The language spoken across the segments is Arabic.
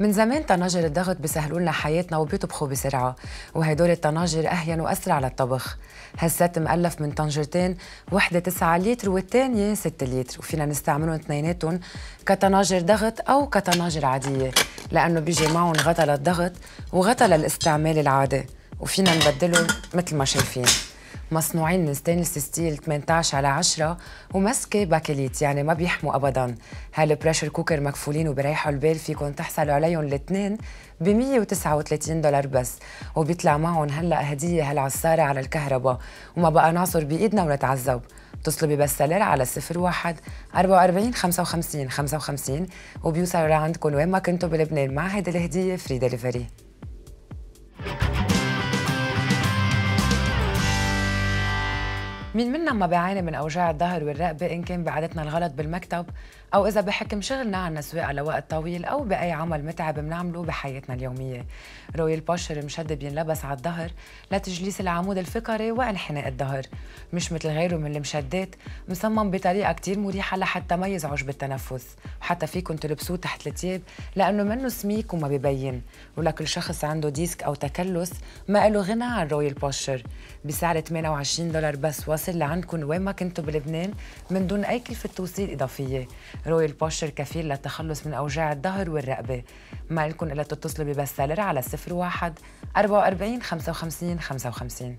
من زمان طناجر الضغط بيسهلوا لنا حياتنا وبيطبخوا بسرعة وهدول الطناجر أهين وأسرع للطبخ هال set مؤلف من طنجرتين وحدة 9 لتر والثانية 6 لتر وفينا نستعملهم اثنيناتهم كطناجر ضغط أو كطناجر عادية لأنه بيجي معهم غطا للضغط وغطا للاستعمال العادي وفينا نبدلهم مثل ما شايفين. مصنوعين من stainless steel 18 على 10 ومسكه bakelite يعني ما بيحموا ابدا. هال pressure cooker مكفولين وبريحوا البال فيكم تحصلوا عليهم الاثنين ب 139 دولار بس. وبيطلع معهم هلأ هدية هالعصارة على الكهرباء. وما بقى نعصر بإيدنا ونتعذب. اتصلوا ب Best Seller على 01 44 55 55 وبيوصلوا لعندكم وين ما كنتوا بلبنان. مع هيدي الهدية free delivery مين منا ما بيعاني من أوجاع الظهر والرقبه إن كان بعادتنا الغلط بالمكتب؟ أو إذا بحكم شغلنا عنا سواقه لوقت طويل أو بأي عمل متعب بنعمله بحياتنا اليومية. Royal Posture مشد بينلبس على الظهر لتجليس العمود الفقري وانحناء الظهر. مش مثل غيره من المشدات مصمم بطريقة كتير مريحة لحتى ما يزعج بالتنفس وحتى فيكم تلبسوه تحت الثياب لأنه منه سميك وما ببين ولكل شخص عنده disc أو تكلس ما له غنى عن Royal Posture. بسعر 28 دولار بس واصل لعندكم وين ما كنتوا بلبنان من دون أي كلفة توصيل إضافية. Royal Posture كفيل للتخلص من أوجاع الظهر والرقبة. ما لكم إلا تتصلوا ب Best Seller على 01 44 55 55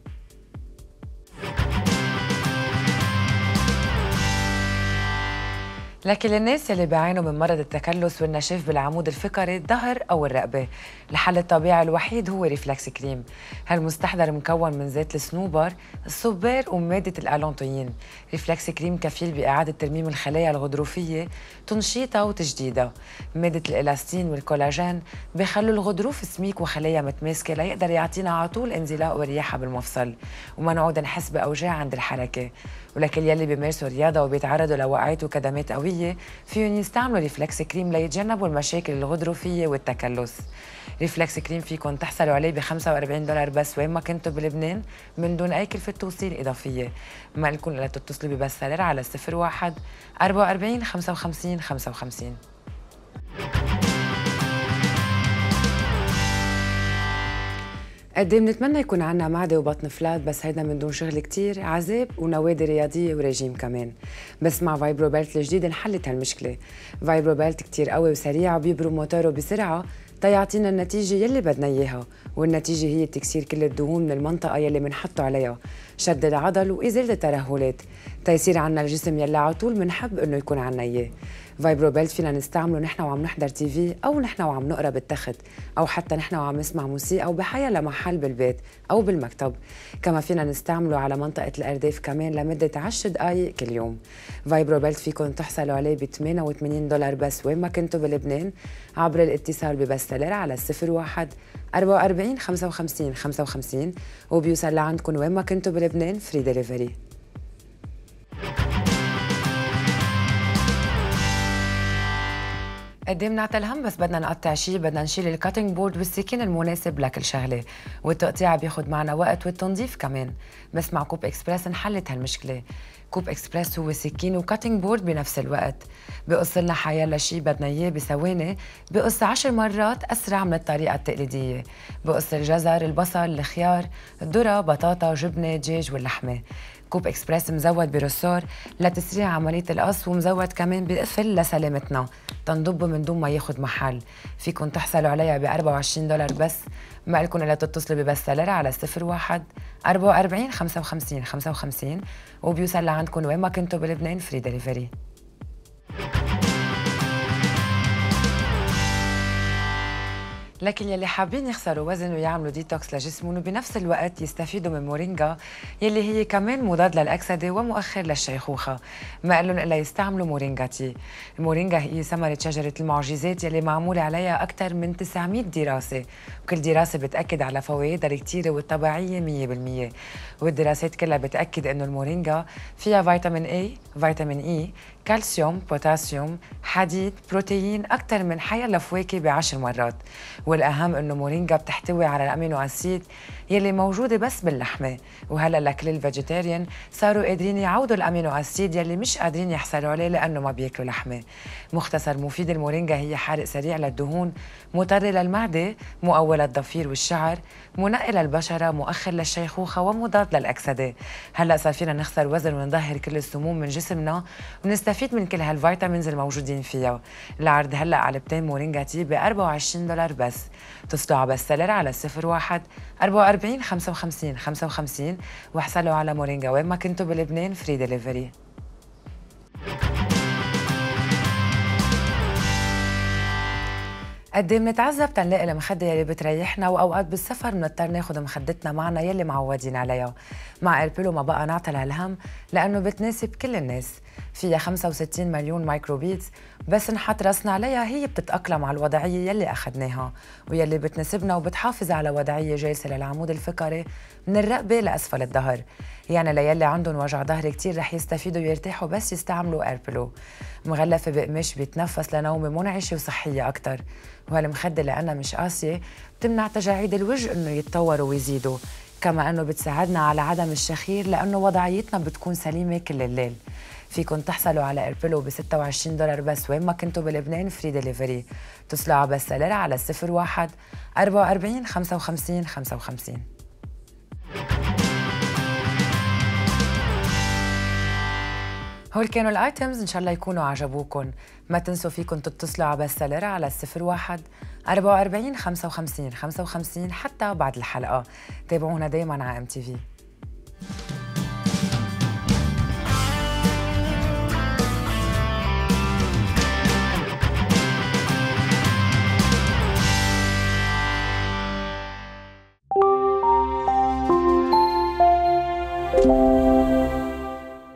لكل الناس اللي بيعانوا من مرض التكلس والنشاف بالعمود الفقري الظهر أو الرقبة. الحل الطبيعي الوحيد هو Reflex Cream. هالمستحضر مكون من زيت الصنوبر الصبار ومادة ال allantoin Reflex Cream كفيل بإعادة ترميم الخلايا الغضروفية تنشيطها وتجديدها مادة الإلاستين والكولاجين بخلوا الغضروف سميك وخلاياه متماسكة ليقدر يعطينا على طول انزلاق ورياحة بالمفصل. وما نعود نحس بأوجاع عند الحركة. ولكل يلي بيمارسوا رياضة وبيتعرضوا لوقعات وكدمات قوية فيهم يستعملوا Reflex Cream ليتجنبوا المشاكل الغضروفية والتكلس. Reflex Cream فيكم تحصلوا عليه ب 45 دولار بس وين ما كنتوا بلبنان من دون أي كلفة توصيل إضافية. ما لكم إلا تتصلوا ب Best Seller على 01 44 55 55 قد إيه بنتمنى يكون عنا معدة وبطن flat بس هيدا من دون شغل كتير عذاب ونوادي رياضية وريجيم كمان. بس مع Vibro Belt الجديد انحلت هالمشكلة. Vibro Belt كتير قوي وسريع وبيبرم موتوره بسرعة تيعطينا النتيجة يلي بدنا إياها والنتيجة هي تكسير كل الدهون من المنطقة يلي بنحطه عليها. شد العضل وإزالة الترهلات. تيصير عنا الجسم يلي على طول بنحب إنه يكون عنا إياه. Vibro Belt فينا نستعمله نحن وعم نحضر TV أو نحن وعم نقرأ بالتخت أو حتى نحن وعم نسمع موسيقى أو بحيالله محل بالبيت أو بالمكتب. كما فينا نستعمله على منطقة الأرداف كمان لمدة 10 دقائق كل يوم. Vibro Belt فيكم تحصلوا عليه ب 88 دولار بس وين ما كنتوا بلبنان عبر الاتصال ب Best Seller على 01 44 55 55 وبيوصل لعندكم وين ما كنتوا بلبنان. free delivery قد إيه مناكل الهم بس بدنا نقطع شيء بدنا نشيل ال cutting board والسكين المناسب لكل شغلة. والتقطيع بياخد معنا وقت والتنظيف كمان. بس مع Coupe Express انحلت هالمشكلة. Coupe Express هو سكين و cutting board بنفس الوقت. بقص لنا حيالله شيء بدنا اياه بثواني. بقص عشر مرات أسرع من الطريقة التقليدية. بقص الجزر البصل الخيار الذرة بطاطا جبنة دجاج واللحمة. Coupe Express مزود ب ressort لتسريع عملية القص ومزود كمان بقفل لسلامتنا. تنضب من دون ما ياخد محل. فيكم تحصلوا عليها ب 24 دولار بس. ما لكم إلا تتصلوا ب Best Seller على 01 44 55 55 وبيوصل لعندكم وين ما كنتوا بلبنان free delivery. لكل يلي حابين يخسروا وزن ويعملوا ديتوكس لجسمهم وبنفس الوقت يستفيدوا من مورينجا يلي هي كمان مضاد للأكسدة ومؤخر للشيخوخة. ما لهم إلا يستعملوا مورينجا tea. المورينجا هي ثمرة شجرة المعجزات يلي معمول عليها أكثر من 900 دراسة. وكل دراسة بتأكد على فوائدها الكتيرة والطبيعية 100% والدراسات كلها بتأكد إنه المورينجا فيها فيتامين A فيتامين E كالسيوم بوتاسيوم حديد بروتين أكثر من حيالله فواكه بعشر مرات. والأهم أنه مورينجا بتحتوي على ال amino acid يلي موجودة بس باللحمة. وهلا لكل ال vegetarian صاروا قادرين يعوضوا ال amino acid يلي مش قادرين يحصلوا عليه لأنه ما بياكلوا لحمة. مختصر مفيد المورينجا هي حارق سريع للدهون مطهر للمعدة مقوى للأظافير والشعر منقي للبشرة مؤخر للشيخوخة ومضاد للأكسدة. هلا صار فينا نخسر وزن ونظهر كل السموم من جسمنا ونستفيد من كل هال vitamins الموجودين فيها. العرض هلا علبتين مورينجا tea ب 24 دولار بس. اتصلوا على Best Seller على 01 44 55 55 واحصلوا على مورينجا وين ما كنتوا بلبنان free delivery قد إيه بنتعذب تنلاقي المخده يلي بتريحنا وأوقات بالسفر بنضطر ناخذ مخدتنا معنا يلي معودين عليها. مع Air Pillow ما بقى نعطل هالهم لأنه بتناسب كل الناس. فيها 65 مليون microbeads بس نحط راسنا عليها هي بتتأقلم على الوضعية يلي أخذناها ويلي بتناسبنا وبتحافظ على وضعية جالسة للعمود الفقري من الرقبة لأسفل الظهر. يعني ليلي عندهم وجع ظهر كتير رح يستفيدوا ويرتاحوا بس يستعملوا Air Pillow مغلفة بقماش بيتنفس لنومة منعشة وصحية أكتر. وهالمخدة لأنها مش قاسية بتمنع تجاعيد الوجه إنه يتطوروا ويزيدوا. كما أنه بتساعدنا على عدم الشخير لأنه وضعيتنا بتكون سليمة كل الليل. فيكم تحصلوا على Air Pillow ب 26 دولار بس وين ما كنتوا بلبنان free delivery اتصلوا على Best Seller على 01 44 55 55 هول كانوا ال items إن شاء الله يكونوا عجبوكم ما تنسوا فيكم تتصلوا على Best Seller على 01 44 55 55 حتى بعد الحلقة. تابعونا دايما على MTV